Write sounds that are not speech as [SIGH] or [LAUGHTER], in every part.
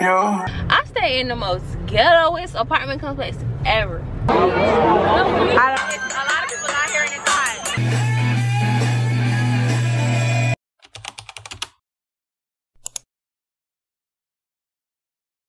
Yo. I stay in the most ghettoest apartment complex ever. I don't, a lot of people out here and it's hot.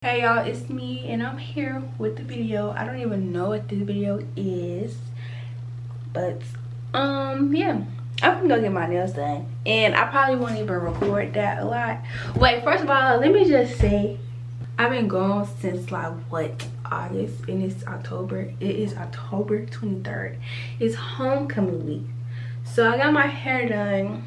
Hey y'all, it's me and I'm here with the video. I don't even know what this video is. But um yeah. I'm gonna go get my nails done. And I probably won't even record that a lot. Wait, first of all, let me just say I've been gone since like what August and it's October. It is October 23rd. It's homecoming week. So I got my hair done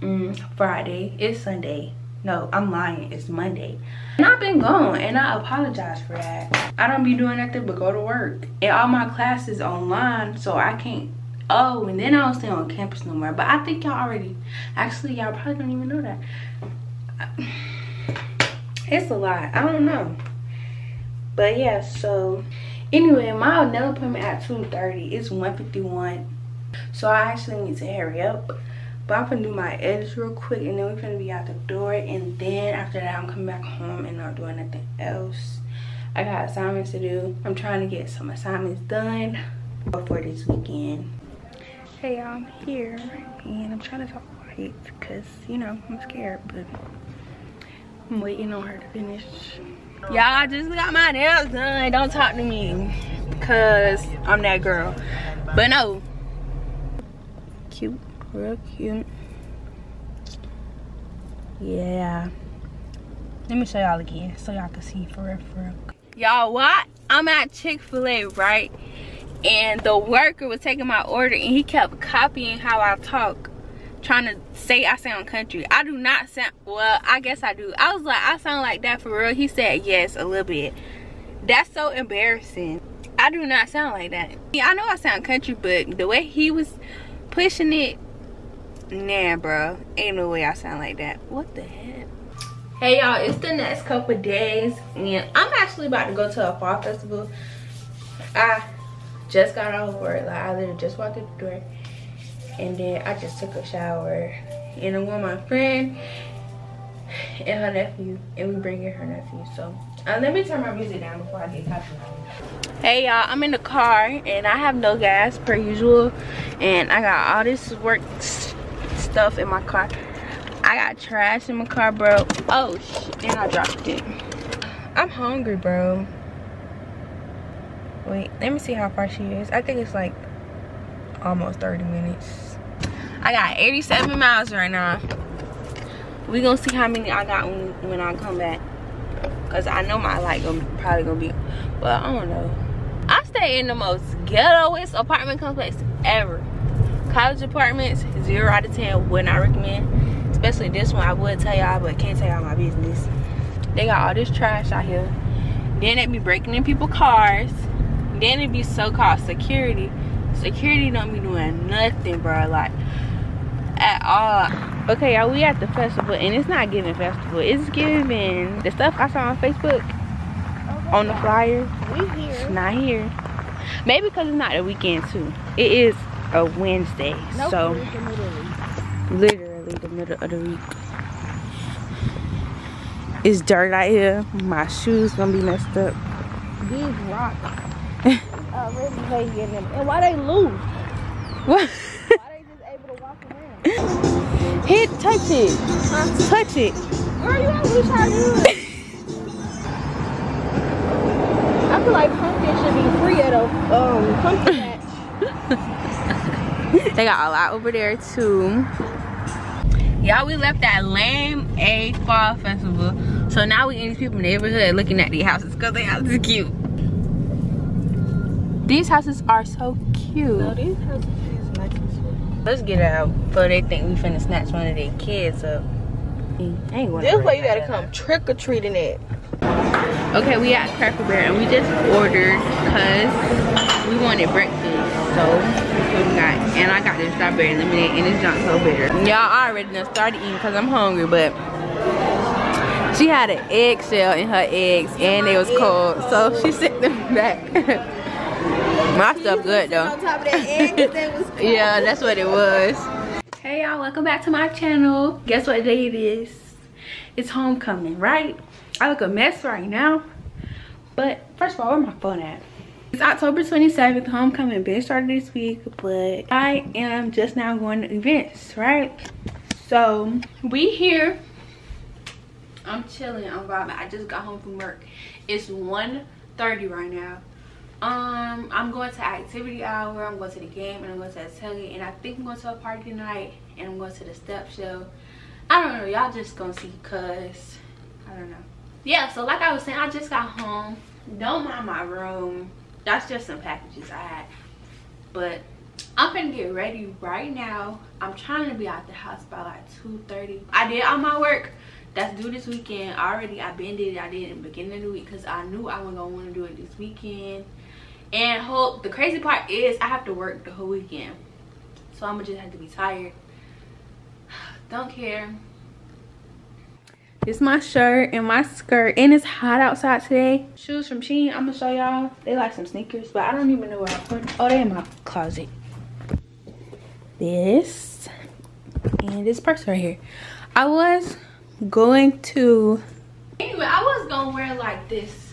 mm, Friday. It's Sunday. No, I'm lying. It's Monday. And I've been gone and I apologize for that. I don't be doing nothing but go to work. And all my classes online so I can't oh and then I don't stay on campus no more. But I think y'all already actually y'all probably don't even know that. It's a lot. I don't know. But yeah, so anyway, my nail appointment at 2.30. It's 1.51. So I actually need to hurry up. But I'm gonna do my edits real quick and then we're gonna be out the door. And then after that, I'm coming back home and not doing nothing else. I got assignments to do. I'm trying to get some assignments done before this weekend. Hey, I'm here and I'm trying to talk quiet because, you know, I'm scared, but I'm waiting on her to finish. Y'all, I just got my nails done. Don't talk to me because I'm that girl. But no. Cute real cute yeah let me show y'all again so y'all can see for real for real y'all what i'm at chick-fil-a right and the worker was taking my order and he kept copying how i talk trying to say i sound country i do not sound well i guess i do i was like i sound like that for real he said yes a little bit that's so embarrassing i do not sound like that yeah i know i sound country but the way he was pushing it Nah, bro. Ain't no way I sound like that. What the heck? Hey, y'all. It's the next couple days. And I'm actually about to go to a fall festival. I just got off work. Like, I literally just walked through the door. And then I just took a shower. And I'm with my friend and her nephew. And we bring in her nephew. So, uh, let me turn my music down before I get copyrighted. Hey, y'all. I'm in the car. And I have no gas, per usual. And I got all this work stuff in my car. I got trash in my car, bro. Oh, shit. And I dropped it. I'm hungry, bro. Wait, let me see how far she is. I think it's like almost 30 minutes. I got 87 miles right now. We gonna see how many I got when, when I come back. Cause I know my light gonna probably gonna be, but I don't know. I stay in the most ghettoest apartment complex ever college apartments zero out of ten would not recommend especially this one i would tell y'all but can't tell y'all my business they got all this trash out here then they be breaking in people's cars then it be so-called security security don't be doing nothing bro like at all okay y'all we at the festival and it's not giving festival it's giving the stuff i saw on facebook okay. on the flyer we here it's not here maybe because it's not a weekend too it is a Wednesday. Nope, so literally the middle of the week. It's dirt out here. My shoes gonna be messed up. These rocks. uh, getting them. And why they loose? What? Hit, touch it. Huh? Touch it. Girl, you don't wish how you. I feel like pumpkin should be free at a um pumpkin [LAUGHS] patch. they got a lot over there too. Y'all, we left that lame A fall festival. So now we in these people's neighborhood looking at these houses because they houses cute. These houses are so cute. No, these houses is nice as well. Let's get out before they think we finna snatch one of their kids up. I ain't going This way you gotta come trick or treating it. Okay, we at Cracker Barrel and we just ordered because we wanted breakfast. So we got. And I got this strawberry lemonade and it's not so bitter. Y'all already done started eating because I'm hungry, but she had an eggshell in her eggs and they was cold. So she set them back. [LAUGHS] My stuff good though. On top of that egg, 'cause they was [LAUGHS] cold. Yeah, that's what it was. Hey y'all, welcome back to my channel. Guess what day it is? It's homecoming, right? I look a mess right now. But first of all, where my phone at? It's October 27th, homecoming event started this week, but I am just now going to events, right? So we here. I'm chilling, I'm vibing. I just got home from work. It's 1.30 right now. Um, I'm going to activity hour, I'm going to the game, and I'm going to Atelier, and I think I'm going to a party tonight, and I'm going to the step show. I don't know, y'all just gonna see cuz I don't know. Yeah, so like I was saying, I just got home. Don't mind my room. That's just some packages i had. But i'm gonna get ready right now. I'm trying to be out the house by like 2 30 i did all my work. That's due this weekend. Already i been did it. I did it in the beginning of the week because i knew i was gonna want to do it this weekend and hope the crazy part is i have to work the whole weekend. So i'm gonna just have to be tired. [SIGHS] Don't care. It's my shirt and my skirt and it's hot outside today. Shoes from Shein I'm gonna show y'all. They like some sneakers but I don't even know where I put them oh they in my closet. This and this purse right here. I was going to anyway I was gonna wear like this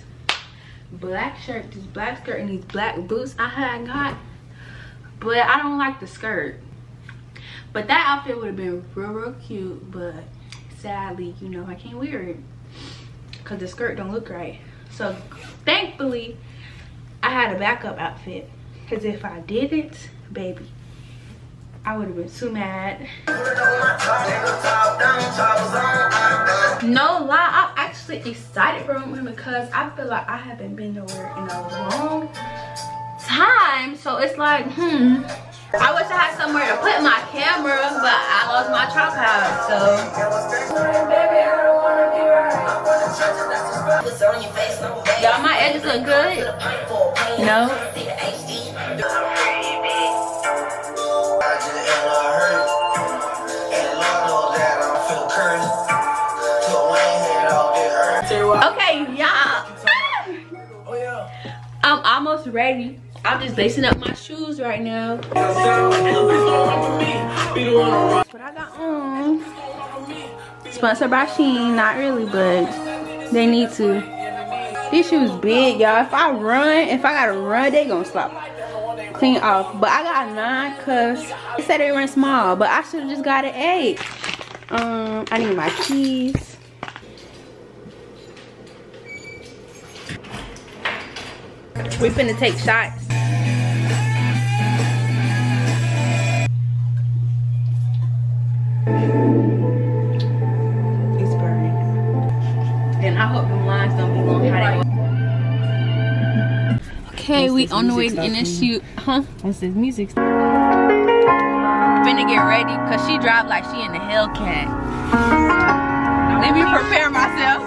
black shirt this black skirt and these black boots I had got but I don't like the skirt. But that outfit would have been real real cute but sadly you know i can't wear it because the skirt don't look right. So thankfully i had a backup outfit because if i didn't baby I would have been too mad. No lie, I'm actually excited for him because I feel like I haven't been nowhere in a long time. So it's like, hmm, I wish I had somewhere to put my camera, but I lost my tripod, so. Y'all, my edges look good. No. Ready. I'm just lacing up my shoes right now. That's what I got on. Sponsored by Shein, not really, but they need to. These shoes big, y'all. If I run, if I gotta run, they gonna slap clean off. But I got nine cause they said they run small, but I should have just got an eight. Um, I need my keys. We finna take shots. It's burning. And I hope the lines don't be long. Right. Okay, we on the way in the shoot. Huh? That's his music. Finna get ready because she drive like she in the Hellcat. Let me prepare myself.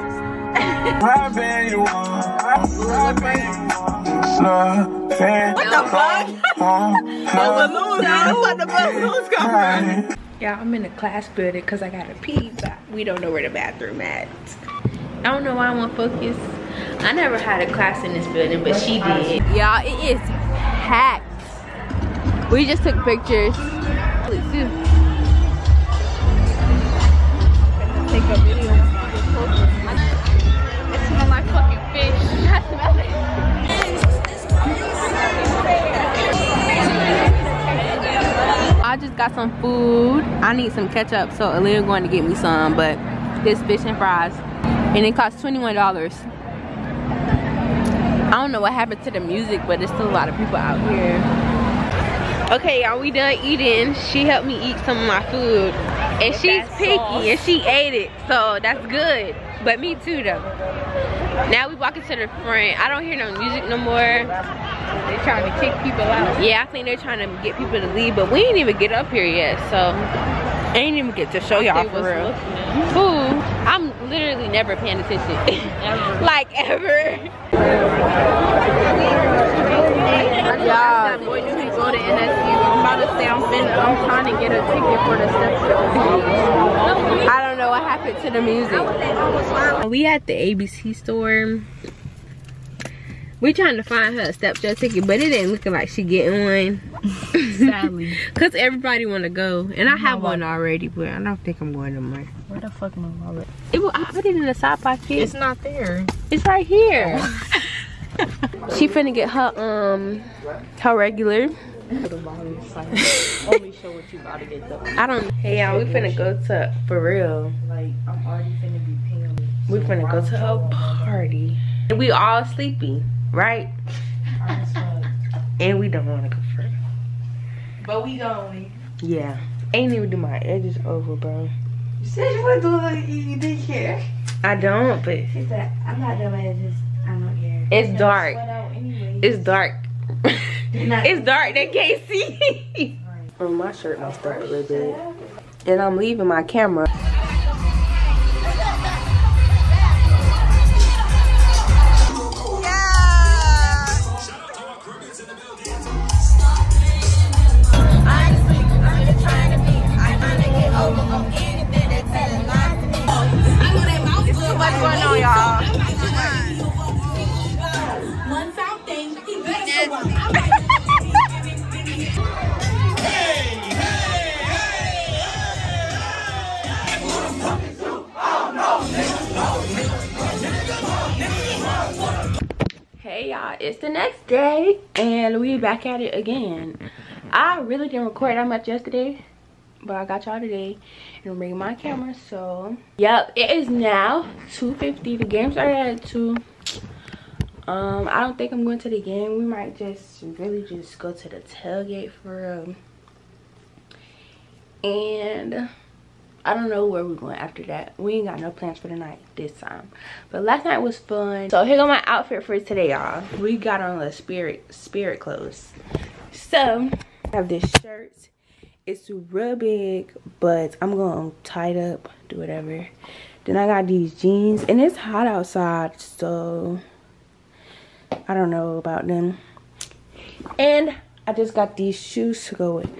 What the fuck? the balloons. I don't the balloons come from. Yeah, I'm in the class building because I gotta pee, but we don't know where the bathroom at. I don't know why I want focus. I never had a class in this building, but she did. Y'all, it is packed. We just took pictures. Some food. I need some ketchup, so Aaliyah going to get me some, but this fish and fries. And it costs $21. I don't know what happened to the music, but there's still a lot of people out here. Okay, y'all, we done eating. She helped me eat some of my food. And With she's picky sauce. and she ate it, so that's good. But me too, though. Now we walking to the front. I don't hear no music no more. They're trying to kick people out. Yeah, I think they're trying to get people to leave, but we ain't even get up here yet, so I ain't even get to show y'all for real. Who? I'm literally never paying attention. Ever. [LAUGHS] like ever. Yeah. Boy, you can go to NSU. I'm about to say I'm finna, I'm trying to get a ticket for the step show. I don't know what happened to the music. We at the ABC store. We trying to find her a step show ticket, but it ain't looking like she getting one. Sadly. [LAUGHS] Cause everybody wanna go, and I have one already, but I don't think I'm going no more. Where the fuck am I wallet? It, will- I put it in the side pocket. It's not there. It's right here. [LAUGHS] she finna get her um her regular. The bottom is like, only show what you about to get though. I don't. Hey y'all, we finna go to for real. Like, I'm already finna be paying. We finna go to a party. And we all sleepy, right? And we don't wanna go for it. But we going. Yeah. Ain't even do my edges over, bro. You said you want to do it, you didn't care. I don't, but She said, I'm not doing it, just, I don't care. it's dark. Sweat out anyway. It's dark. [LAUGHS] [LAUGHS] It's dark. They can't see. oh, my shirt must start a little bit. And I'm leaving my camera. Hey y'all, it's the next day and we back at it again. I really didn't record that much yesterday, but I got y'all today and I'm my camera. So, yep, it is now 2:50. The game started at 2. Um, I don't think I'm going to the game. We might just really just go to the tailgate for real. And I don't know where we're going after that. We ain't got no plans for the night this time. But last night was fun. So here go my outfit for today, y'all. We got on the spirit spirit clothes. So I have this shirt. It's real big, but I'm gonna tie it up, do whatever. Then I got these jeans, and it's hot outside, so I don't know about them. And I just got these shoes to go with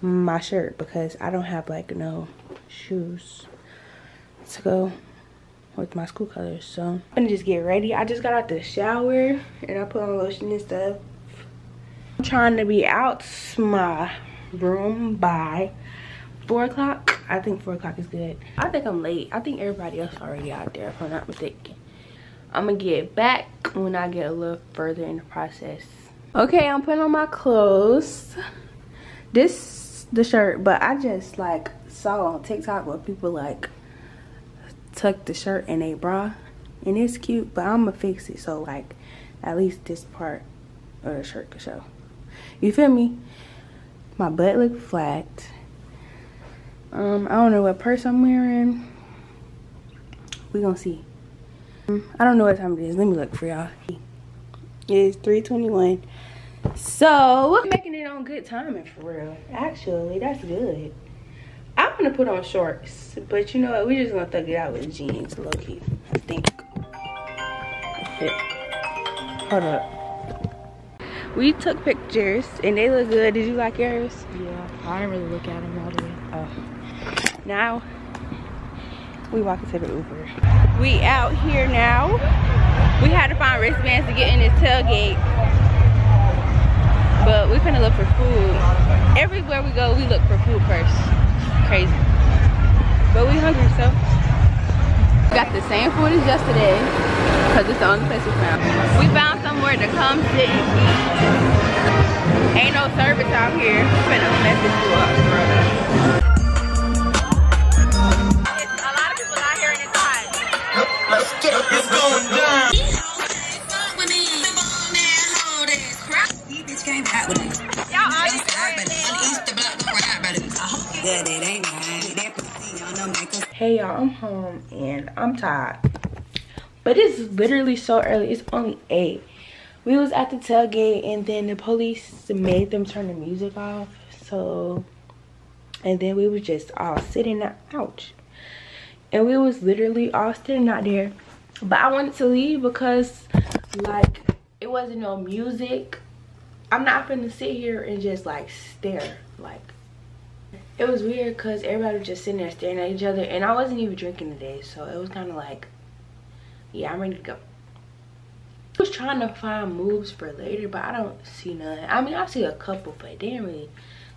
my shirt because I don't have like no shoes to go with my school colors. So I'm gonna just get ready. I just got out the shower and I put on lotion and stuff. I'm trying to be out my room by four o'clock. I think four o'clock is good. I think I'm late. I think everybody else already out there if I'm not mistaken. I'm gonna get back when I get a little further in the process. Okay, I'm putting on my clothes. This the shirt, but I just like saw on TikTok where people like tuck the shirt in a bra and it's cute, but I'm gonna fix it so like at least this part of the shirt can show. You feel me? My butt look flat. Um, I don't know what purse I'm wearing. We gonna see. I don't know what time it is. Let me look for y'all. It is 321. So, making it on good timing for real. Actually, that's good. I'm gonna put on shorts, but you know what? We're just gonna thug it out with jeans, low key. I think. Hold up. We took pictures and they look good. Did you like yours? Yeah, I didn't really look at them all the way. Oh. Now we walk to the Uber. We out here now. We had to find wristbands to get in this tailgate. But we finna look for food. Everywhere we go, we look for food first. Crazy. But we hungry, so. We got the same food as yesterday. Cause it's the only place we found. We found somewhere to come sit and eat. Ain't no service out here. We finna mess this food up, bro. It's a lot Hey y'all, I'm home and I'm tired. But it's literally so early. It's only 8. We was at the tailgate and then the police made them turn the music off. So, and then we was just all sitting out. And we was literally all sitting out there. But I wanted to leave because like it wasn't no music. I'm not gonna sit here and just like stare. Like it was weird because everybody was just sitting there staring at each other and I wasn't even drinking today. So it was kind of like, yeah, I'm ready to go. I was trying to find moves for later, but I don't see none. I mean, I see a couple, but they didn't really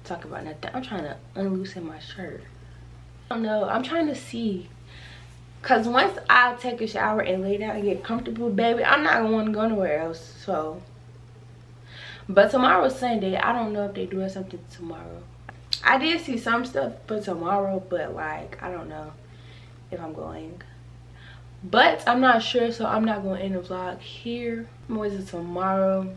talk about nothing. I'm trying to unloosen my shirt. I don't know. I'm trying to see. Because once I take a shower and lay down and get comfortable, baby, I'm not going to go nowhere else. So, but tomorrow's Sunday. I don't know if they're doing something tomorrow. I did see some stuff for tomorrow, but like, I don't know if I'm going. But i'm not sure so i'm not going to end the vlog here. Was it tomorrow?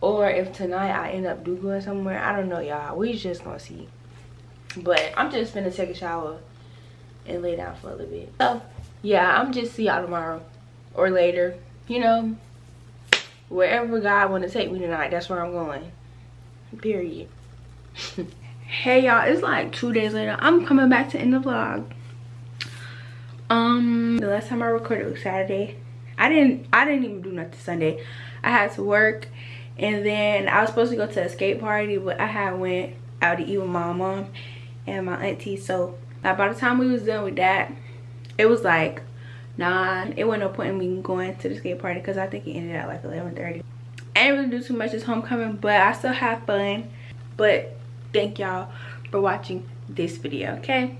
Or if tonight i end up do going somewhere i don't know y'all. We just gonna see. But i'm just gonna take a shower and lay down for a little bit. So yeah i'm just see y'all tomorrow or later you know? Wherever god want to take me tonight that's where i'm going. Period hey y'all it's like two days later. I'm coming back to end the vlog. Um the last time i recorded was saturday. I didn't i didn't even do nothing sunday. I had to work and then i was supposed to go to a skate party but i had went out to eat with my mom and my auntie. So like, by the time we was done with that it was like nine. It wasn't no point in me going to the skate party because i think it ended at like 11 30 i didn't really do too much this homecoming but i still have fun. But thank y'all for watching this video okay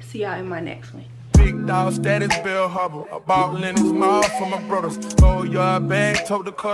see y'all in my next one Big dog status, Bill Hubble. Ball in his mouth for my brothers. Go your bag, tote the cut.